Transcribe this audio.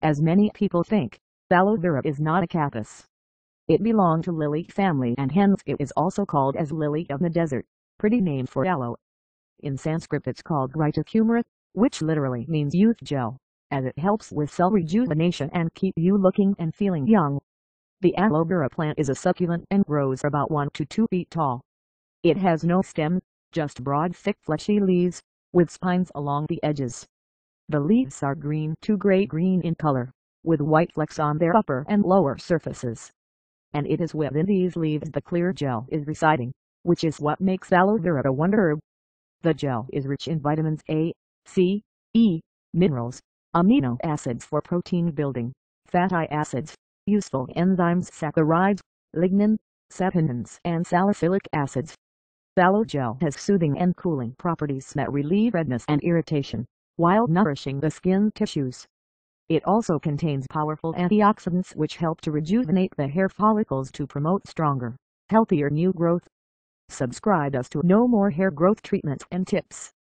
As many people think, aloe vera is not a cactus. It belonged to lily family and hence it is also called as lily of the desert, pretty name for aloe. In Sanskrit it's called Ghrita Kumara, which literally means youth gel, as it helps with cell rejuvenation and keep you looking and feeling young. The aloe vera plant is a succulent and grows about 1 to 2 feet tall. It has no stem, just broad thick fleshy leaves, with spines along the edges. The leaves are green to gray-green in color, with white flecks on their upper and lower surfaces and it is within these leaves the clear gel is residing, which is what makes aloe vera a wonder herb. The gel is rich in vitamins A, C, E, minerals, amino acids for protein building, fatty acids, useful enzymes saccharides, lignin, saponins and salicylic acids. Aloe gel has soothing and cooling properties that relieve redness and irritation, while nourishing the skin tissues. It also contains powerful antioxidants which help to rejuvenate the hair follicles to promote stronger, healthier new growth. Subscribe us to know more hair growth treatments and tips.